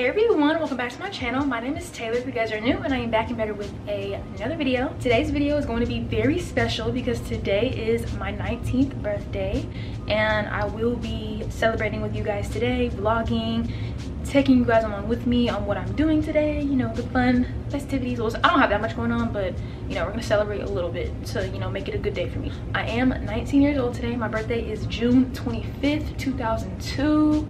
Hey everyone, welcome back to my channel. My name is Taylor if you guys are new and I am back and better with a, another video. Today's video is going to be very special because today is my 19th birthday and I will be celebrating with you guys today, vlogging, taking you guys along with me on what I'm doing today, you know, the fun festivities. I don't have that much going on, but you know, we're gonna celebrate a little bit to, you know, make it a good day for me. I am 19 years old today. My birthday is June 25th, 2002.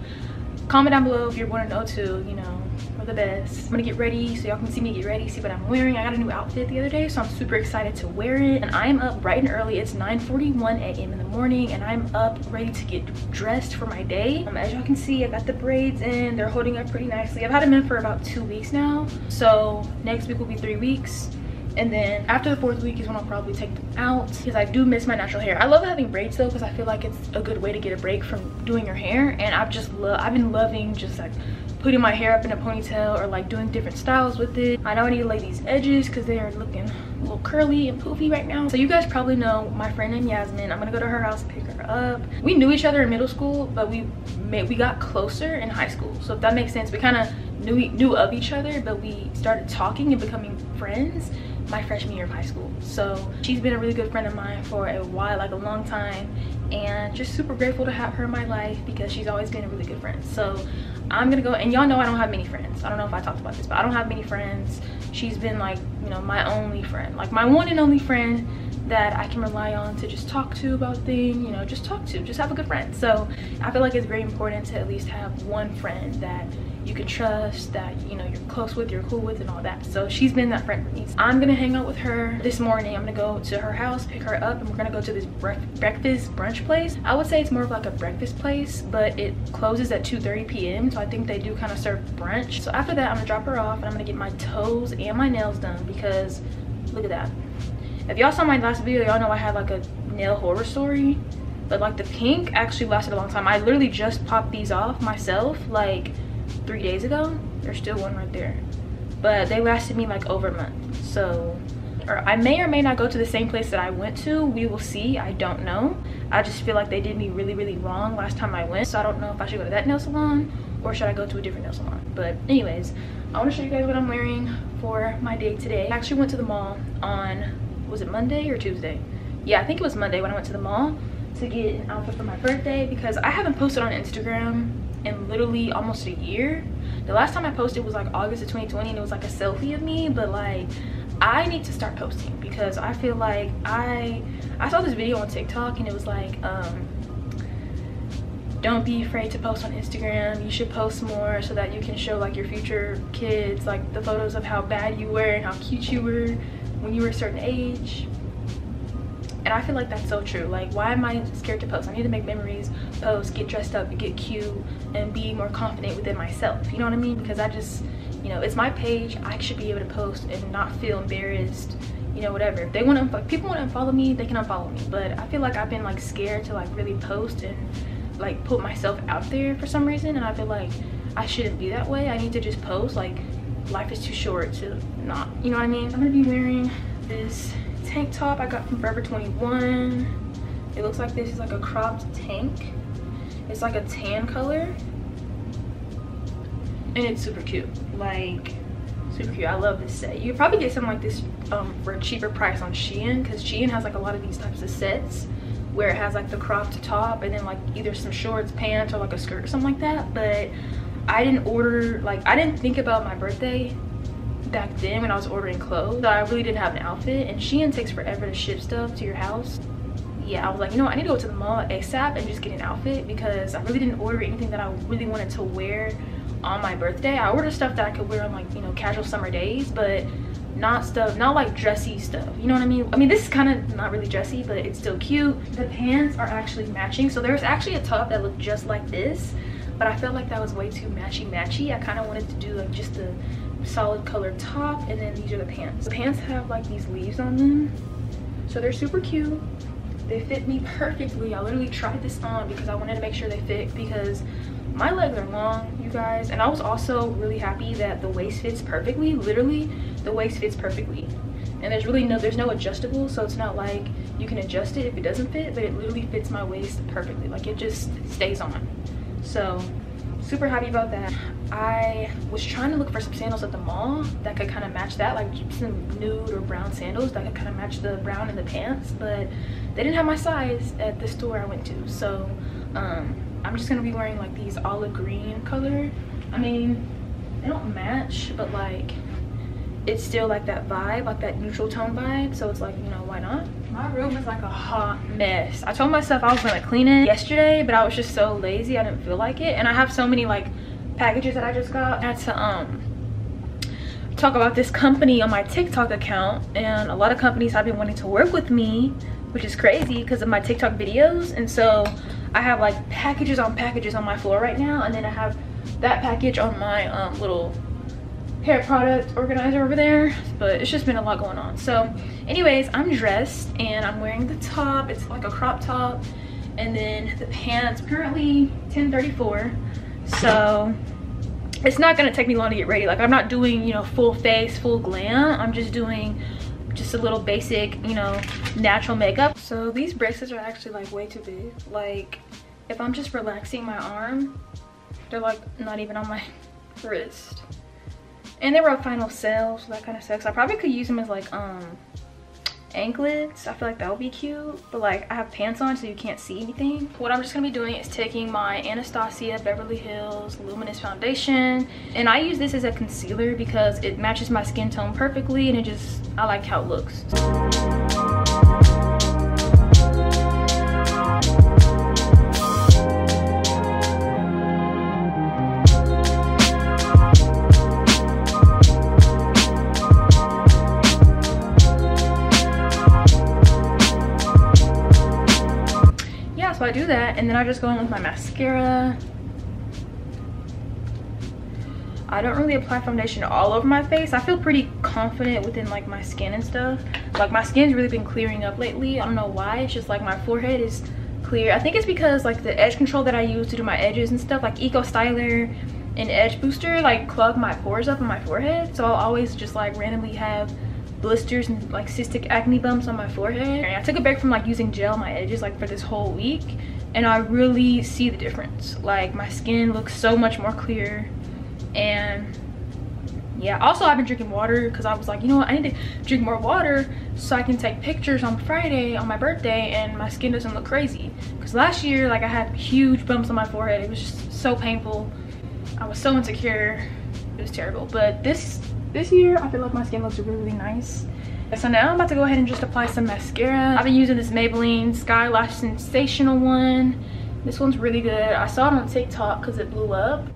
Comment down below if you're born in 02, you know, we're the best. I'm gonna get ready so y'all can see me get ready, see what I'm wearing. I got a new outfit the other day, so I'm super excited to wear it. And I'm up bright and early. It's 9.41 a.m. in the morning and I'm up ready to get dressed for my day. Um, as y'all can see, I got the braids in. They're holding up pretty nicely. I've had them in for about two weeks now. So next week will be three weeks and then after the fourth week is when I'll probably take them out because I do miss my natural hair. I love having braids though because I feel like it's a good way to get a break from doing your hair and I've just love I've been loving just like putting my hair up in a ponytail or like doing different styles with it. I know I need to lay these edges because they are looking a little curly and poofy right now. So you guys probably know my friend named Yasmin. I'm gonna go to her house and pick her up. We knew each other in middle school, but we made, we got closer in high school. So if that makes sense, we kind of knew, knew of each other, but we started talking and becoming friends my freshman year of high school. So she's been a really good friend of mine for a while, like a long time. And just super grateful to have her in my life because she's always been a really good friend. So I'm gonna go, and y'all know I don't have many friends. I don't know if I talked about this, but I don't have many friends. She's been like, you know, my only friend, like my one and only friend that I can rely on to just talk to about things, you know, just talk to, just have a good friend. So I feel like it's very important to at least have one friend that you can trust, that you know you're close with, you're cool with, and all that. So she's been that friend for me. I'm gonna hang out with her this morning. I'm gonna go to her house, pick her up, and we're gonna go to this breakfast brunch place. I would say it's more of like a breakfast place, but it closes at 2:30 p.m. So I think they do kind of serve brunch. So after that, I'm gonna drop her off, and I'm gonna get my toes and my nails done because look at that. If y'all saw my last video, y'all know I had like a nail horror story but like the pink actually lasted a long time i literally just popped these off myself like three days ago there's still one right there. But they lasted me like over a month. So or i may or may not go to the same place that i went to. We will see. I don't know. I just feel like they did me really really wrong last time i went. So i don't know if i should go to that nail salon or should i go to a different nail salon. But anyways i want to show you guys what i'm wearing for my day today. I actually went to the mall on was it monday or tuesday? Yeah i think it was monday when i went to the mall to get an outfit for my birthday because i haven't posted on instagram in literally almost a year. The last time i posted was like august of 2020 and it was like a selfie of me but like i need to start posting because i feel like i i saw this video on tiktok and it was like um don't be afraid to post on instagram. You should post more so that you can show like your future kids like the photos of how bad you were and how cute you were when you were a certain age. And i feel like that's so true. Like why am i scared to post? I need to make memories post get dressed up get cute and be more confident within myself. You know what i mean? Because i just you know it's my page. I should be able to post and not feel embarrassed you know whatever. If they want to people want to unfollow me they can unfollow me. But i feel like i've been like scared to like really post and like put myself out there for some reason. And i feel like i shouldn't be that way. I need to just post like life is too short to not you know what i mean? I'm gonna be wearing this tank top I got from Forever 21. It looks like this is like a cropped tank. It's like a tan color. And it's super cute. Like, super cute. I love this set. You probably get something like this um, for a cheaper price on Shein because Shein has like a lot of these types of sets where it has like the cropped top and then like either some shorts, pants, or like a skirt or something like that. But I didn't order, like I didn't think about my birthday back then when I was ordering clothes. I really didn't have an outfit and Shein takes forever to ship stuff to your house. Yeah, I was like, you know I need to go to the mall ASAP and just get an outfit because I really didn't order anything that I really wanted to wear on my birthday. I ordered stuff that I could wear on like, you know, casual summer days, but not stuff, not like dressy stuff. You know what I mean? I mean, this is kind of not really dressy, but it's still cute. The pants are actually matching. So there's actually a top that looked just like this, but I felt like that was way too matchy matchy. I kind of wanted to do like just a solid colored top and then these are the pants the pants have like these leaves on them so they're super cute they fit me perfectly. I literally tried this on because i wanted to make sure they fit because my legs are long you guys. And i was also really happy that the waist fits perfectly literally the waist fits perfectly. And there's really no there's no adjustable so it's not like you can adjust it if it doesn't fit but it literally fits my waist perfectly. Like it just stays on. So super happy about that. I was trying to look for some sandals at the mall that could kind of match that like some nude or brown sandals that could kind of match the brown in the pants but they didn't have my size at the store i went to. So um i'm just gonna be wearing like these olive green color. I mean they don't match but like it's still like that vibe like that neutral tone vibe so it's like you know why not my room is like a hot mess. I told myself i was gonna clean it yesterday but i was just so lazy i didn't feel like it. And i have so many like packages that i just got. I had to um talk about this company on my tiktok account and a lot of companies have been wanting to work with me which is crazy because of my tiktok videos. And so i have like packages on packages on my floor right now and then i have that package on my um, little hair product organizer over there but it's just been a lot going on. So anyways i'm dressed and i'm wearing the top it's like a crop top and then the pants currently 1034 so it's not gonna take me long to get ready. Like i'm not doing you know full face full glam. I'm just doing just a little basic you know natural makeup. So these bracelets are actually like way too big. Like if i'm just relaxing my arm they're like not even on my wrist and they were a final sale so that kind of sucks. I probably could use them as like um anklets. I feel like that would be cute. But like i have pants on so you can't see anything. What i'm just gonna be doing is taking my anastasia beverly hills luminous foundation and i use this as a concealer because it matches my skin tone perfectly and it just i like how it looks I do that and then I just go in with my mascara. I don't really apply foundation all over my face. I feel pretty confident within like my skin and stuff. Like my skin's really been clearing up lately. I don't know why. It's just like my forehead is clear. I think it's because like the edge control that I use to do my edges and stuff like Eco Styler and Edge Booster like clog my pores up on my forehead. So I'll always just like randomly have blisters and like cystic acne bumps on my forehead. And i took a break from like using gel on my edges like for this whole week and i really see the difference. Like my skin looks so much more clear and yeah. Also i've been drinking water because i was like you know what? I need to drink more water so i can take pictures on friday on my birthday and my skin doesn't look crazy. Because last year like i had huge bumps on my forehead. It was just so painful. I was so insecure. It was terrible. But this this year i feel like my skin looks really, really nice so now i'm about to go ahead and just apply some mascara. I've been using this maybelline skylash sensational one. This one's really good. I saw it on tiktok because it blew up.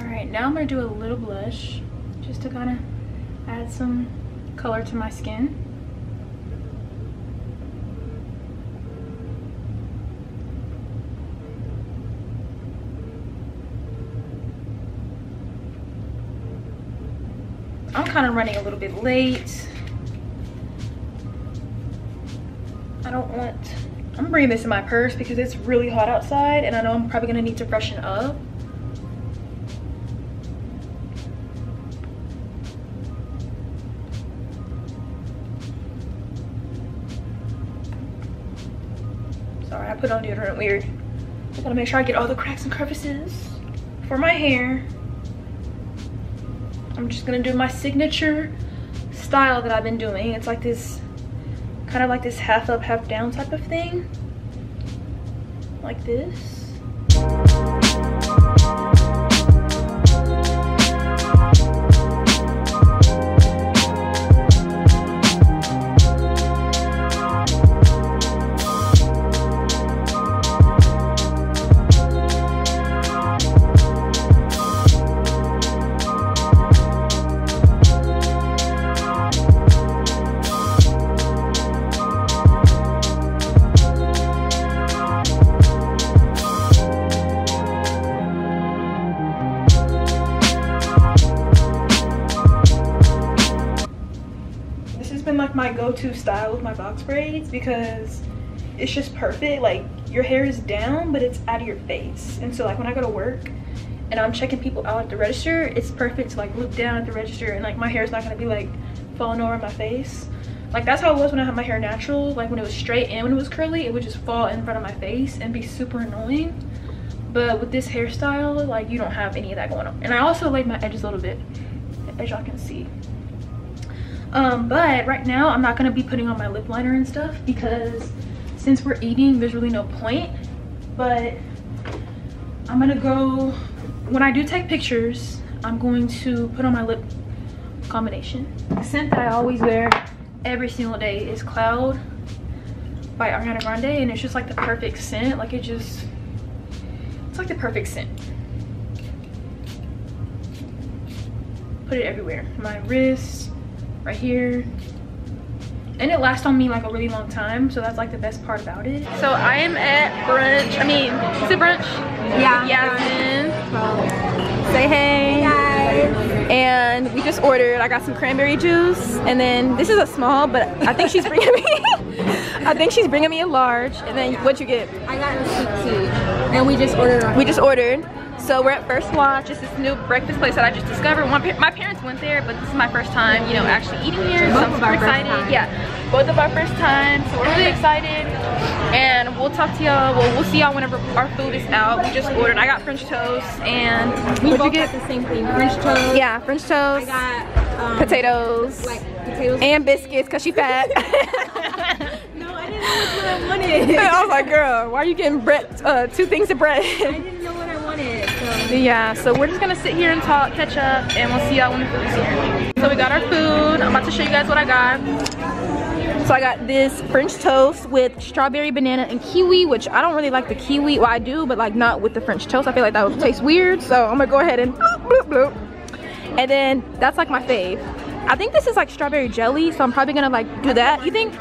All right now i'm gonna do a little blush just to kind of add some color to my skin kind of running a little bit late. I don't want, I'm bringing this in my purse because it's really hot outside and I know I'm probably gonna need to freshen up. Sorry, I put on deodorant weird. I gotta make sure I get all the cracks and crevices for my hair. I'm just gonna do my signature style that I've been doing. It's like this, kind of like this half up, half down type of thing. Like this. Because it's just perfect. Like your hair is down but it's out of your face. And so like when i go to work and i'm checking people out at the register it's perfect to like look down at the register and like my hair is not to be like falling over my face. Like that's how it was when i had my hair natural. Like when it was straight and when it was curly it would just fall in front of my face and be super annoying. But with this hairstyle like you don't have any of that going on. And i also laid my edges a little bit as y'all can see um but right now i'm not to be putting on my lip liner and stuff because since we're eating there's really no point. But i'm gonna go when i do take pictures i'm going to put on my lip combination. The scent that i always wear every single day is cloud by ariana grande and it's just like the perfect scent. Like it just it's like the perfect scent. Put it everywhere. My wrists right here. And it lasts on me like a really long time so that's like the best part about it. So i am at brunch i mean is it brunch? Yeah. yasmin say hey. Hey guys. and we just ordered i got some cranberry juice and then this is a small but i think she's bringing me i think she's bringing me a large and then what you get? I got a sweet tea. And we just ordered we just ordered so we're at first watch it's this new breakfast place that i just discovered my, pa- my parents went there but this is my first time you know actually eating here so Both i'm of super our first excited time. yeah both of our first time so we're really excited and we'll talk to y'all well we'll see y'all whenever our food is out we just ordered i got french toast and We both you got get the same thing. French toast. yeah french toast. I got um, potatoes Like potatoes. and biscuits because she fat no, I didn't know what I wanted. I was like, girl, why are you getting bread, uh, two things of bread? I didn't know what I wanted. So yeah, so we're just gonna sit here and talk, catch up, and we'll see y'all when the food is here. So we got our food. I'm about to show you guys what I got. So I got this French toast with strawberry, banana, and kiwi, which I don't really like the kiwi. Well, I do, but like not with the French toast. I feel like that would taste weird. So I'm gonna go ahead and bloop, bloop, bloop. And then that's like my fave. I think this is like strawberry jelly, so I'm probably gonna like do that. You think?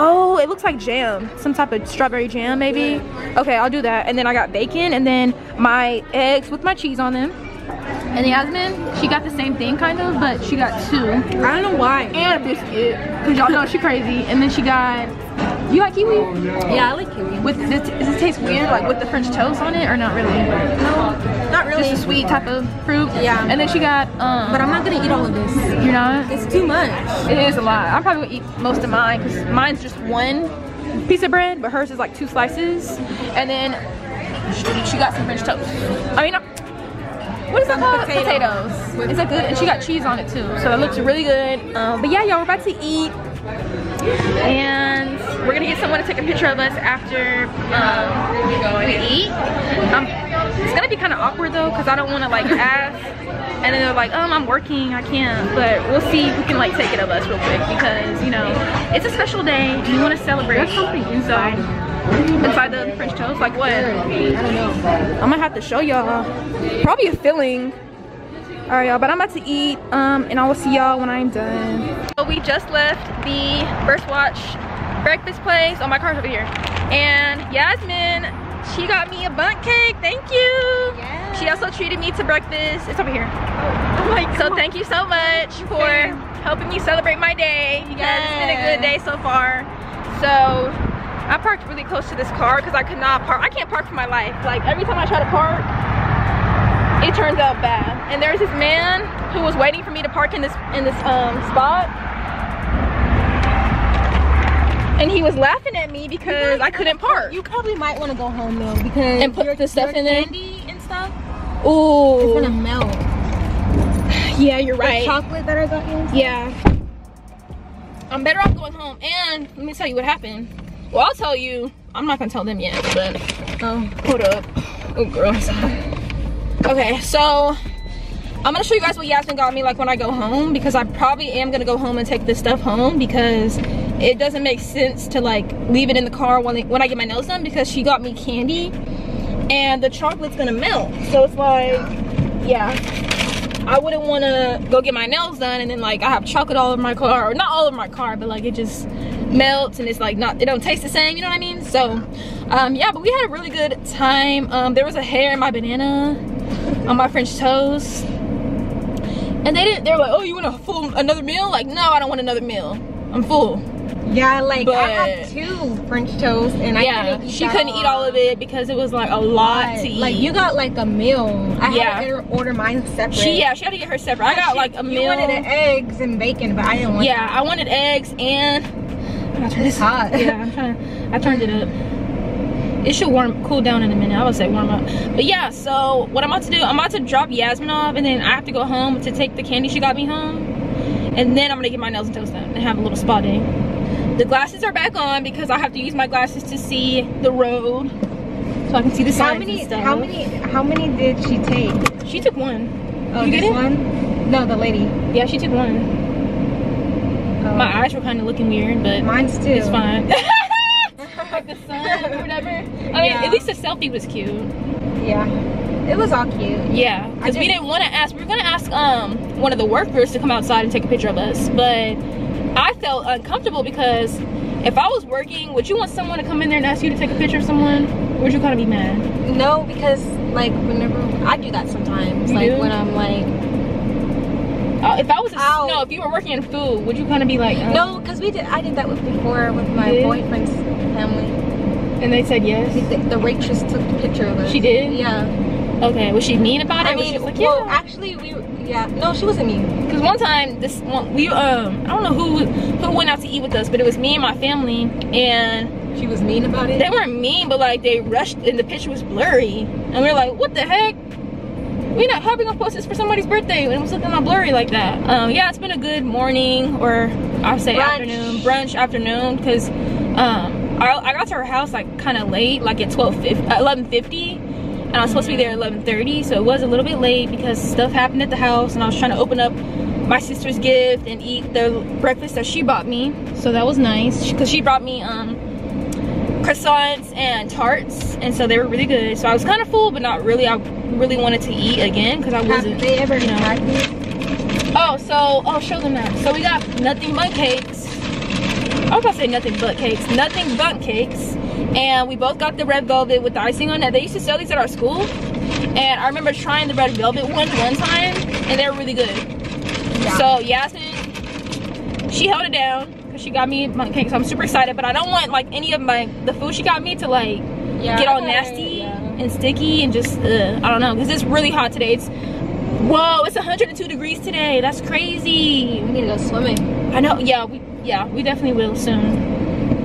Oh, it looks like jam. Some type of strawberry jam, maybe. Okay, I'll do that. And then I got bacon and then my eggs with my cheese on them. And Yasmin, she got the same thing kind of, but she got two. I don't know why. And a biscuit, because y'all know she crazy. And then she got, you like kiwi? Yeah, I like kiwi. With, does, does it taste weird, like with the French toast on it, or not really? No, Not really. Just a sweet type of fruit? Yeah. And then she got, um, But I'm not gonna eat all of this. you're not? It's too much. It is a lot. I'm probably gonna eat most of mine because mine's just one piece of bread, but hers is like two slices. And then she, she got some French toast. I mean, what is that called? potatoes. Potatoes. Is that good? And she got cheese on it too, so it looks really good. Um, but yeah, y'all, we're about to eat, and we're gonna get someone to take a picture of us after um, we eat. Um, it's gonna be kind of awkward though, cause I don't want to like ask, and then they're like, um, I'm working, I can't. But we'll see if we can like take it of us real quick because you know it's a special day. and We want to celebrate. There's something inside. So, inside the French toast, like what? I don't know. I'm gonna have to show y'all. Probably a filling. All right, y'all, but I'm about to eat, um, and I will see y'all when I'm done. So we just left the First Watch breakfast place. Oh, my car's over here. And Yasmin, she got me a bundt cake. Thank you. Yes. She also treated me to breakfast. It's over here. Oh my god So thank you so much for helping me celebrate my day. You guys, it's been a good day so far. So I parked really close to this car because I could not park. I can't park for my life. Like every time I try to park, turns out bad. And there's this man who was waiting for me to park in this in this um spot. And he was laughing at me because I couldn't park. You probably might want to go home though because And put your, the stuff your in there? candy and stuff is gonna melt. Yeah, you're right. The chocolate that I got you. Yeah. I'm better off going home. And let me tell you what happened. Well, I'll tell you. I'm not gonna tell them yet, but Oh. hold up. Oh, girl. it's hot. Okay, so I'm gonna show you guys what Yasmin got me like when I go home because I probably am gonna go home and take this stuff home because it doesn't make sense to like leave it in the car when, when I get my nails done because she got me candy and the chocolate's gonna melt. So it's like, yeah. I wouldn't want to go get my nails done and then like I have chocolate all over my car or not all over my car but like it just melts and it's like not it don't taste the same you know what I mean so um yeah but we had a really good time um there was a hair in my banana on my French toast and they didn't they're like oh you want a full another meal like no I don't want another meal I'm full Yeah, like I had two French toast and I yeah couldn't she couldn't eat all of it because it was like a lot to eat Like you got like a meal. I Yeah. had to order- mine separate. she yeah she had to get her separate I got like a You meal wanted the eggs and bacon, but I didn't want. yeah I wanted eggs and that. it's hot. yeah, I'm trying. I turned it up. It should warm cool down in a minute i would say warm up but yeah so what i'm about to do i'm about to drop yasmin off and then i have to go home to take the candy she got me home and then i'm gonna get my nails and toes done and have a little spa day the glasses are back on because i have to use my glasses to see the road so i can see the signs How many? How many? How many did she take? she took one Oh, You this one? No, the lady. yeah she took one Oh. my eyes were kind of looking weird but Mine's too. it's fine like the sun or whatever i mean Yeah. at least the selfie was cute Yeah. It was all cute. Yeah, because we did- didn't want to ask. We were gonna ask um one of the workers to come outside and take a picture of us, but I felt uncomfortable because if I was working, would you want someone to come in there and ask you to take a picture of someone? Or would you kind of be mad? No, because like whenever I do that sometimes, You like do? when I'm like Uh, if I was a, no, if you were working in food, would you kind of be like uh, no, because we did. I did that with before with my boyfriend's family. And they said yes. The, the waitress took the picture of us. She did? Yeah. Okay, was she mean about it? I was mean, she just like well, actually, we yeah. No, she wasn't mean. Because one time, this one, we um, I don't know who who went out to eat with us, but it was me and my family, and She was mean about it. they weren't mean, but like they rushed and the picture was blurry. And we were like, what the heck? We're not having a post this for somebody's birthday and it was looking all blurry like that. Um, yeah, it's been a good morning or I'll say Brunch. afternoon, brunch afternoon, because um, I, I got to her house like kind of late, like at 12, 11.50 and I was supposed to be there at 11.30, so it was a little bit late because stuff happened at the house and I was trying to open up my sister's gift and eat the breakfast that she bought me. So that was nice because she brought me um, croissants and tarts and so they were really good. So i was kind of full but not really. I really wanted to eat again because i wasn't Have they ever you know. oh so i'll show them that. So we got nothing but cakes i was about to say nothing but cakes nothing but cakes and we both got the red velvet with the icing on it they used to sell these at our school and i remember trying the red velvet one one time and they were really good Yeah. so yasmin she held it down because she got me my cake so i'm super excited but i don't want like any of my the food she got me to like yeah, get all nasty yeah. and sticky and just uh, I don't know because it's really hot today. It's whoa, it's 102 degrees today. That's crazy. We need to go swimming. I know. Yeah, we yeah we definitely will soon.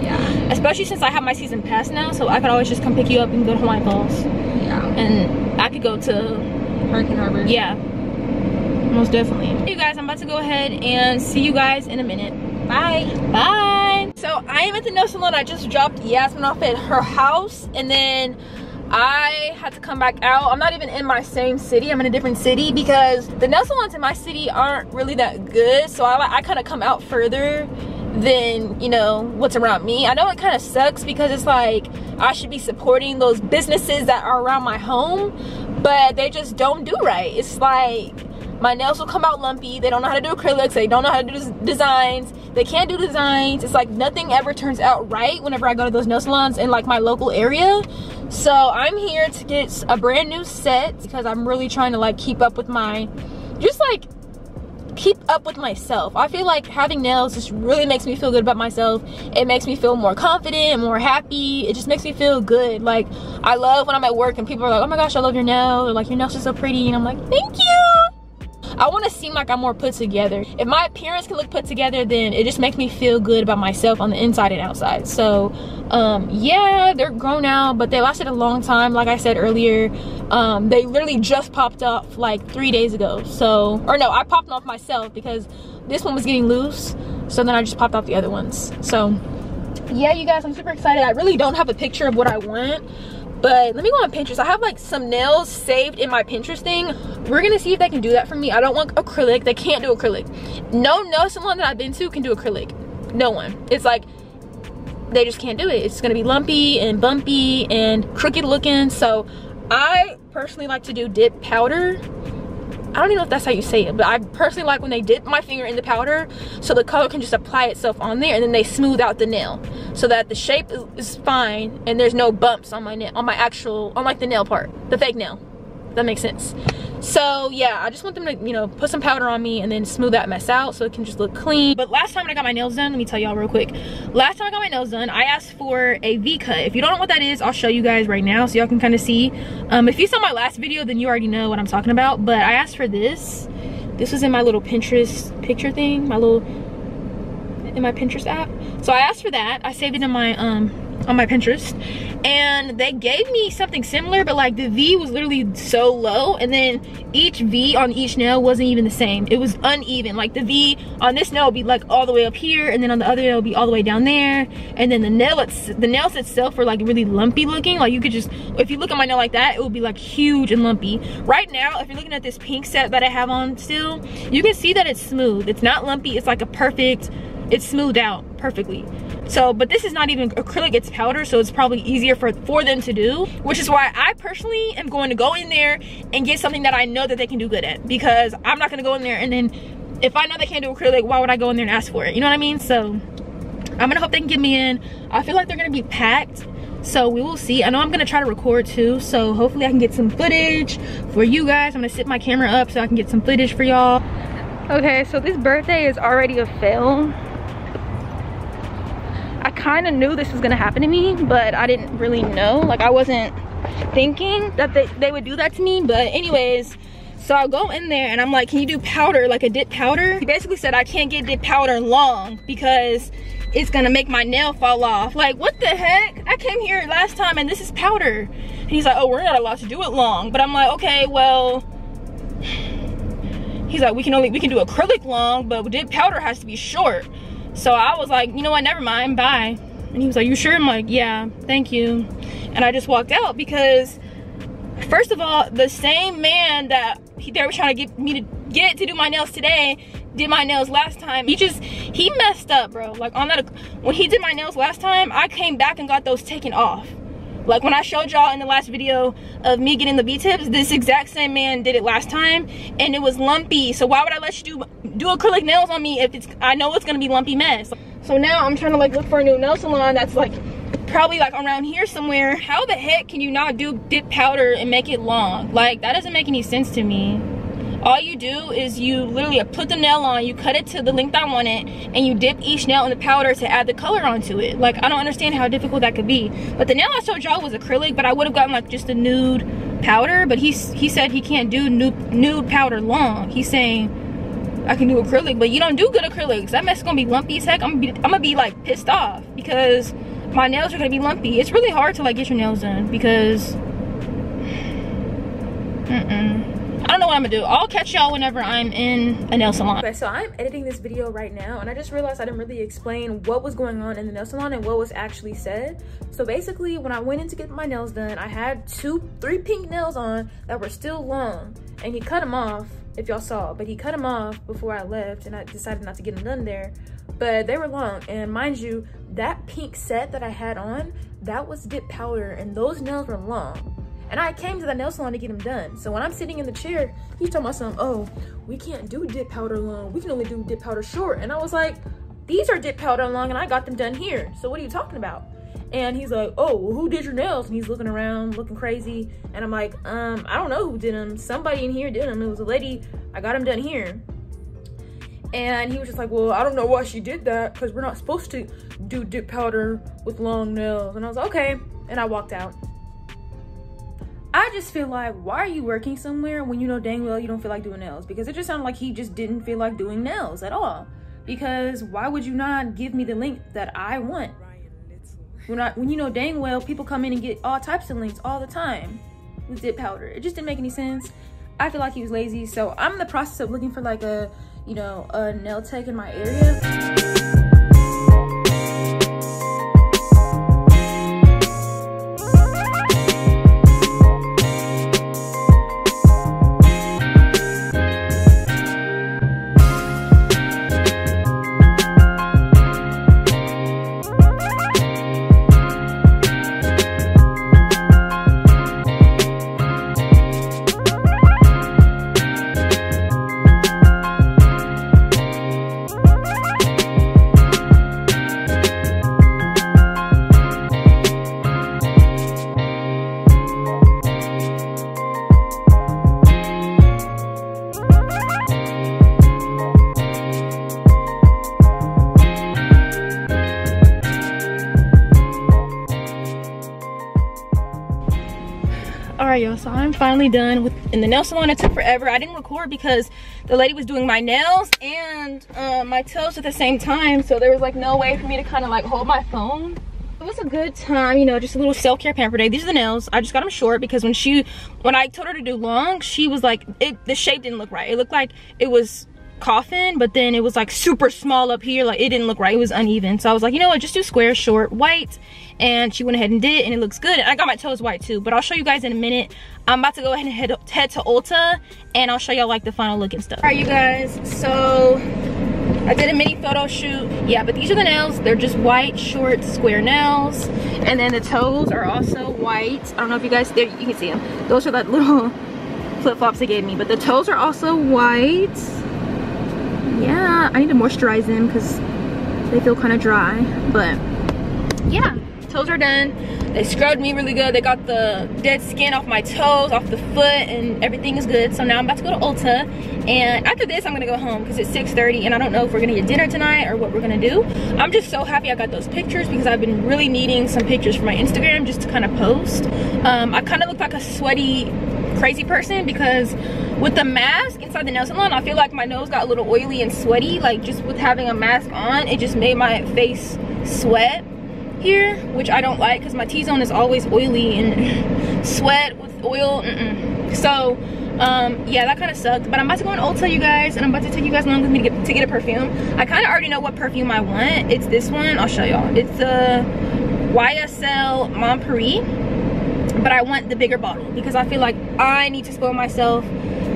Yeah. Especially since I have my season pass now, so I could always just come pick you up and go to Hawaiian Falls, Yeah. and I could go to Hurricane Harbor. yeah, most definitely. You guys, I'm about to go ahead and see you guys in a minute. Bye. Bye. So I am at the nail salon. I just dropped Yasmin off at her house and then I had to come back out. I'm not even in my same city. I'm in a different city because the nail salons in my city aren't really that good. So I, I kind of come out further than, you know, what's around me. I know it kind of sucks because it's like I should be supporting those businesses that are around my home, but they just don't do right. It's like my nails will come out lumpy. They don't know how to do acrylics. They don't know how to do designs. They can't do designs. It's like nothing ever turns out right whenever I go to those nail salons in like my local area. So I'm here to get a brand new set because I'm really trying to like keep up with my, just like keep up with myself. I feel like having nails just really makes me feel good about myself. It makes me feel more confident, more happy. It just makes me feel good. Like I love when I'm at work and people are like, "Oh my gosh, I love your nails," or like your nails are so pretty, and I'm like, "Thank you." I want to seem like I'm more put together. If my appearance can look put together, then it just makes me feel good about myself on the inside and outside. So, um, yeah, they're grown out, but they lasted a long time. Like I said earlier, um, they literally just popped off like three days ago. So, or no, I popped them off myself because this one was getting loose. So then I just popped off the other ones. So, yeah, you guys, I'm super excited. I really don't have a picture of what I want but let me go on pinterest. I have like some nails saved in my pinterest thing. We're gonna see if they can do that for me. I don't want acrylic. They can't do acrylic. No no salon that i've been to can do acrylic. No one. It's like they just can't do it. It's gonna be lumpy and bumpy and crooked looking. So i personally like to do dip powder I don't even know if that's how you say it, but I personally like when they dip my finger in the powder so the color can just apply itself on there and then they smooth out the nail so that the shape is, fine and there's no bumps on my nail, on my actual, on like the nail part, the fake nail. That makes sense. So yeah, I just want them to, you know, put some powder on me and then smooth that mess out so it can just look clean. But last time when I got my nails done, let me tell y'all real quick. Last time I got my nails done, I asked for a V-cut. If you don't know what that is, I'll show you guys right now so y'all can kind of see. Um, if you saw my last video, then you already know what I'm talking about. But I asked for this. This was in my little Pinterest picture thing, my little, in my Pinterest app. So I asked for that. I saved it in my um on my Pinterest and they gave me something similar but like the V was literally so low and then each V on each nail wasn't even the same. It was uneven. Like the V on this nail would be like all the way up here and then on the other nail would be all the way down there and then the nail it's the nails itself were like really lumpy looking. Like you could just if you look at my nail like that it would be like huge and lumpy. Right now if you're looking at this pink set that I have on still you can see that it's smooth. It's not lumpy. It's like a perfect it's smoothed out perfectly. So but this is not even acrylic it's powder so it's probably easier for for them to do which is why i personally am going to go in there and get something that i know that they can do good at because i'm not going to go in there and then if i know they can't do acrylic why would i go in there and ask for it? You know what i mean? So i'm gonna hope they can get me in. I feel like they're gonna be packed so we will see. I know i'm gonna try to record too so hopefully i can get some footage for you guys. I'm gonna sit my camera up so i can get some footage for y'all. Okay so this birthday is already a fail I kind of knew this was gonna happen to me, but I didn't really know. Like I wasn't thinking that they, they would do that to me. But anyways, so I go in there and I'm like, can you do powder, like a dip powder? He basically said I can't get dip powder long because it's gonna make my nail fall off. Like, what the heck? I came here last time and this is powder. And he's like, oh, we're not allowed to do it long. But I'm like, okay, well, he's like, we can only, we can do acrylic long, but dip powder has to be short. So I was like, you know what, never mind, bye. And he was like, you sure? I'm like, yeah, thank you. And I just walked out because, first of all, the same man that he, they were trying to get me to get to do my nails today did my nails last time. He just, he messed up, bro. Like on that, when he did my nails last time, I came back and got those taken off. Like when I showed y'all in the last video of me getting the V-tips, this exact same man did it last time and it was lumpy. So why would I let you do do acrylic nails on me if it's I know it's gonna be lumpy mess. So now I'm trying to like look for a new nail salon that's like probably like around here somewhere. How the heck can you not do dip powder and make it long? Like that doesn't make any sense to me all you do is you literally put the nail on you cut it to the length i want it and you dip each nail in the powder to add the color onto it like i don't understand how difficult that could be but the nail i showed y'all was acrylic but i would have gotten like just a nude powder but he he said he can't do nude, nude powder long he's saying I can do acrylic, but you don't do good acrylics. That mess is gonna be lumpy as heck. I'm gonna be, I'm gonna be like pissed off because my nails are gonna be lumpy. It's really hard to like get your nails done because, mm-mm. I don't know what I'm gonna do. I'll catch y'all whenever I'm in a nail salon. Okay, so I'm editing this video right now and I just realized I didn't really explain what was going on in the nail salon and what was actually said. So basically, when I went in to get my nails done, I had two, three pink nails on that were still long and he cut them off if y'all saw, but he cut them off before I left and I decided not to get them done there. But they were long and mind you, that pink set that I had on, that was dip powder and those nails were long. And I came to the nail salon to get them done. So when I'm sitting in the chair, he's talking about something, oh, we can't do dip powder long. We can only do dip powder short. And I was like, these are dip powder long and I got them done here. So what are you talking about? And he's like, oh, who did your nails? And he's looking around, looking crazy. And I'm like, um, I don't know who did them. Somebody in here did them. It was a lady. I got them done here. And he was just like, well, I don't know why she did that because we're not supposed to do dip powder with long nails. And I was like, okay. And I walked out. I just feel like, why are you working somewhere when you know dang well you don't feel like doing nails? Because it just sounded like he just didn't feel like doing nails at all. Because why would you not give me the link that I want? When, I, when you know dang well people come in and get all types of links all the time with dip powder. It just didn't make any sense. I feel like he was lazy. So I'm in the process of looking for like a, you know, a nail tech in my area. Finally done with in the nail salon it took forever i didn't record because the lady was doing my nails and uh, my toes at the same time so there was like no way for me to kind of like hold my phone it was a good time, you know, just a little self-care pamper day. These are the nails. I just got them short because when she, when I told her to do long, she was like, it, the shape didn't look right. It looked like it was coffin, but then it was like super small up here. Like it didn't look right. It was uneven. So I was like, you know what, just do square, short, white. And she went ahead and did it and it looks good. And I got my toes white too, but I'll show you guys in a minute. I'm about to go ahead and head, head to Ulta and I'll show y'all like the final look and stuff. All right, you guys, so I did a mini photo shoot. Yeah, but these are the nails. They're just white, short, square nails. And then the toes are also white. I don't know if you guys, there you can see them. Those are that little flip-flops they gave me. But the toes are also white. Yeah, I need to moisturize them because they feel kind of dry. But yeah, toes are done. They scrubbed me really good. They got the dead skin off my toes, off the foot, and everything is good. So now I'm about to go to Ulta. And after this, I'm gonna go home because it's 6.30 and I don't know if we're gonna get dinner tonight or what we're gonna do. I'm just so happy I got those pictures because I've been really needing some pictures for my Instagram just to kind of post. Um, I kind of look like a sweaty, crazy person because with the mask inside the nail salon, I feel like my nose got a little oily and sweaty. Like just with having a mask on, it just made my face sweat here, which I don't like because my T-zone is always oily and sweat with oil. Mm -mm. So, um, yeah, that kind of sucked. But I'm about to go on Ulta, you guys, and I'm about to take you guys along with me to get, to get a perfume. I kind of already know what perfume I want. It's this one. I'll show y'all. It's the YSL Mon Paris, but I want the bigger bottle because I feel like I need to spoil myself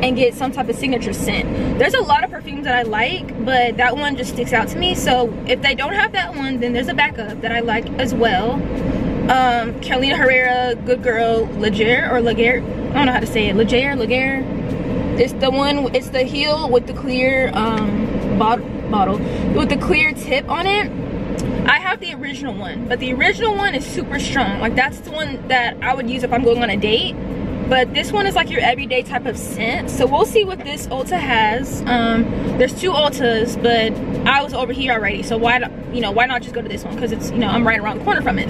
and get some type of signature scent. There's a lot of perfumes that I like, but that one just sticks out to me. So if they don't have that one, then there's a backup that I like as well. Um, Carolina Herrera, Good Girl, Leger or Leger, I don't know how to say it, Leger, Leger. It's the one, it's the heel with the clear um, bottle, bottle, with the clear tip on it. I have the original one, but the original one is super strong. Like that's the one that I would use if I'm going on a date but this one is like your everyday type of scent. So we'll see what this ulta has. Um there's two ultas but i was over here already. So why you know why not just go to this one? Because it's you know i'm right around the corner from it.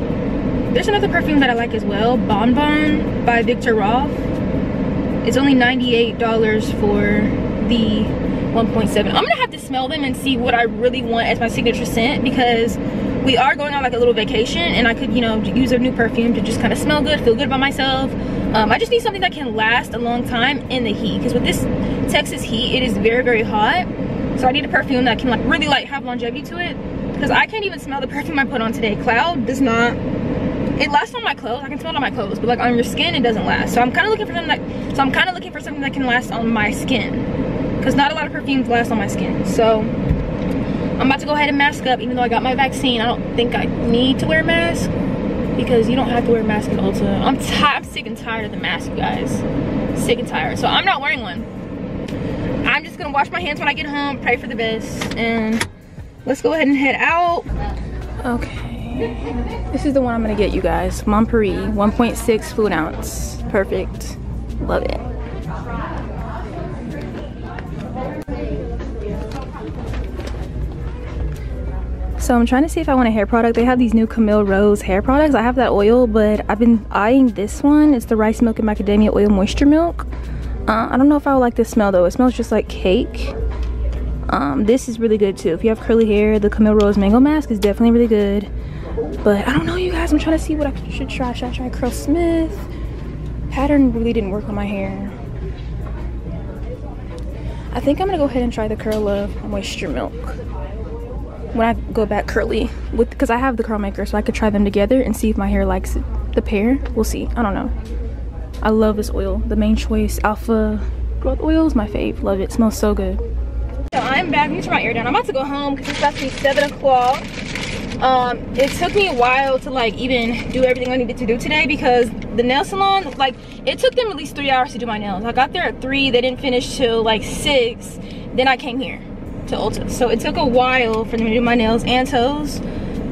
There's another perfume that i like as well bon bon by Viktor Rolf it's only 98 dollars for the 1.7 i'm gonna have to smell them and see what i really want as my signature scent because we are going on like a little vacation and i could you know use a new perfume to just kind of smell good feel good about myself um, I just need something that can last a long time in the heat because with this Texas heat, it is very, very hot. So I need a perfume that can like really like have longevity to it because I can't even smell the perfume I put on today. Cloud does not, it lasts on my clothes. I can smell it on my clothes, but like on your skin, it doesn't last. So I'm kind of looking for something that, so I'm kind of looking for something that can last on my skin because not a lot of perfumes last on my skin. So I'm about to go ahead and mask up even though I got my vaccine. I don't think I need to wear a mask because you don't have to wear a mask in Ulta. I'm, I'm sick and tired of the mask, you guys. Sick and tired. So I'm not wearing one. I'm just gonna wash my hands when I get home, pray for the best, and let's go ahead and head out. Okay. This is the one I'm gonna get, you guys. Mon 1.6 fluid ounce. Perfect. Love it. So I'm trying to see if I want a hair product. They have these new Camille Rose hair products. I have that oil, but I've been eyeing this one. It's the Rice Milk and Macadamia Oil Moisture Milk. Uh, I don't know if I would like the smell though. It smells just like cake. Um, this is really good too. If you have curly hair, the Camille Rose Mango Mask is definitely really good. But I don't know, you guys. I'm trying to see what I should try. Should I try Curlsmith? Pattern really didn't work on my hair. I think I'm gonna go ahead and try the Curl Love Moisture Milk when I go back curly with because I have the curl maker so I could try them together and see if my hair likes the pair. We'll see. I don't know. I love this oil. The Mane Choice alpha growth oil is my fave. Love it. Smells so good. So I'm back. Let me turn my ear down. I'm about to go home because it's about to be seven o'clock. Um it took me a while to like even do everything I needed to do today because the nail salon like it took them at least three hours to do my nails. I got there at three. They didn't finish till like six. Then I came here to Ulta. So it took a while for them to do my nails and toes.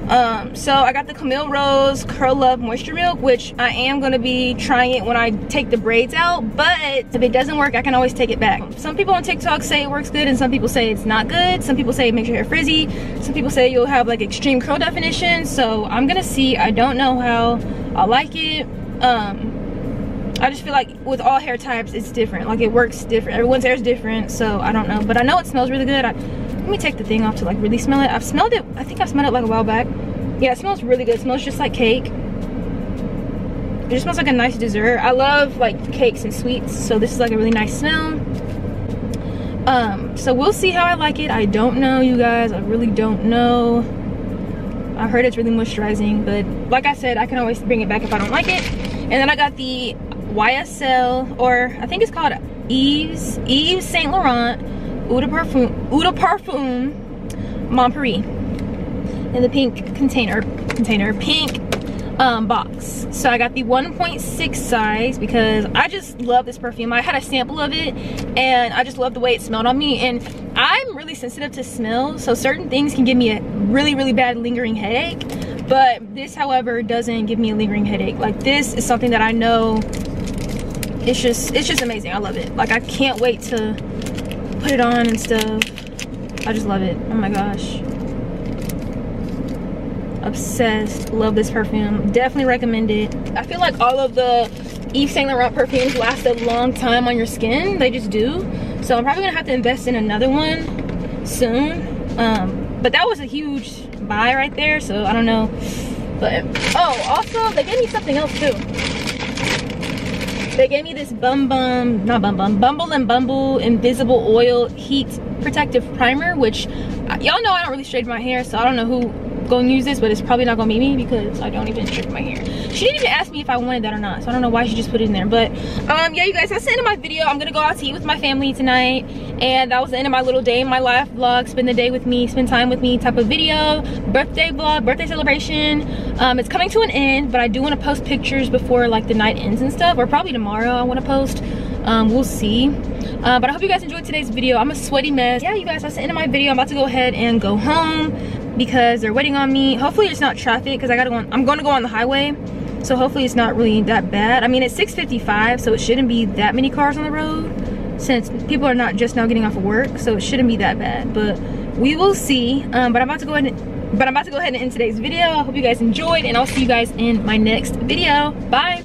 Um, so I got the Camille Rose Curl Love Moisture Milk, which I am going to be trying it when I take the braids out. But if it doesn't work, I can always take it back. Some people on TikTok say it works good and some people say it's not good. Some people say it makes your hair frizzy. Some people say you'll have like extreme curl definition. So I'm to see. I don't know how I like it. Um, I just feel like with all hair types, it's different. Like it works different. Everyone's hair is different, so I don't know. But I know it smells really good. I, let me take the thing off to like really smell it. I've smelled it, I think I smelled it like a while back. yeah it smells really good it smells just like cake it just smells like a nice dessert i love like cakes and sweets so this is like a really nice smell um so we'll see how i like it i don't know you guys i really don't know i heard it's really moisturizing but like i said i can always bring it back if i don't like it and then i got the ysl or i think it's called Yves Yves saint laurent eau de parfum eau de parfum Mon Paris in the pink container container pink um, box. So I got the 1.6 size because I just love this perfume. I had a sample of it and I just love the way it smelled on me and I'm really sensitive to smell so certain things can give me a really really bad lingering headache but this however doesn't give me a lingering headache. Like this is something that I know it's just it's just amazing I love it like I can't wait to put it on and stuff I just love it. Oh my gosh. Obsessed. Love this perfume. Definitely recommend it. I feel like all of the Yves Saint Laurent perfumes last a long time on your skin. They just do. So I'm probably gonna have to invest in another one soon. Um, but that was a huge buy right there. So I don't know. But, oh, also they gave me something else too. They gave me this Bum Bum, not Bum Bum, Bumble and Bumble Invisible Oil Heat protective primer which uh, y'all know I don't really straighten my hair so I don't know who gonna use this but it's probably not gonna be me because I don't even straighten my hair. She didn't even ask me if I wanted that or not so I don't know why she just put it in there. But um yeah you guys that's the end of my video. I'm gonna go out to eat with my family tonight and that was the end of my little day in my life vlog spend the day with me spend time with me type of video birthday vlog birthday celebration. Um it's coming to an end but I do want to post pictures before like the night ends and stuff or probably tomorrow I want to post. Um we'll see. Uh, but I hope you guys enjoyed today's video. I'm a sweaty mess. Yeah, you guys, that's the end of my video. I'm about to go ahead and go home because they're waiting on me. Hopefully it's not traffic because I gotta go on, I'm gonna go on the highway. So hopefully it's not really that bad. I mean, it's 6.55, so it shouldn't be that many cars on the road since people are not just now getting off of work. So it shouldn't be that bad, but we will see. Um, but I'm about to go ahead and, but I'm about to go ahead and end today's video. I hope you guys enjoyed and I'll see you guys in my next video. Bye.